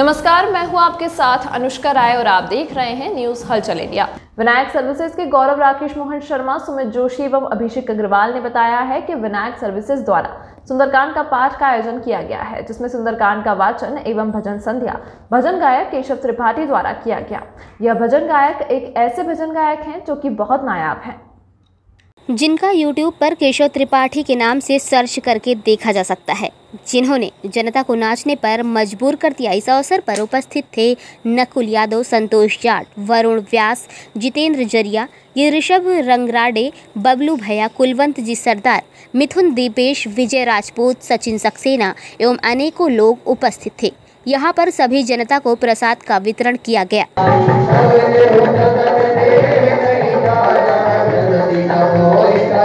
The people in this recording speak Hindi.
नमस्कार, मैं हूँ आपके साथ अनुष्का राय और आप देख रहे हैं न्यूज़ हलचल इंडिया। विनायक सर्विसेज़ के गौरव राकेश मोहन शर्मा, सुमित जोशी एवं अभिषेक अग्रवाल ने बताया है कि विनायक सर्विसेज़ द्वारा सुंदरकांड का पाठ का आयोजन किया गया है, जिसमें सुंदरकांड का वाचन एवं भजन संध्या, भजन गायक केशव त्रिपाठी द्वारा किया गया। यह भजन गायक एक ऐसे भजन गायक हैं जो कि बहुत नायाब हैं। जिनका यूट्यूब पर केशव त्रिपाठी के नाम से सर्च करके देखा जा सकता है, जिन्होंने जनता को नाचने पर मजबूर कर दिया। इस अवसर पर उपस्थित थे नकुल यादव, संतोष जाट, वरुण व्यास, जितेंद्र ज़रिया, ये ऋषभ रंगराडे, बबलू भैया, कुलवंत जी सरदार, मिथुन दीपेश, विजय राजपूत, सचिन सक्सेना एवं अनेकों लोग उपस्थित थे। यहाँ पर सभी जनता को प्रसाद का वितरण किया गया।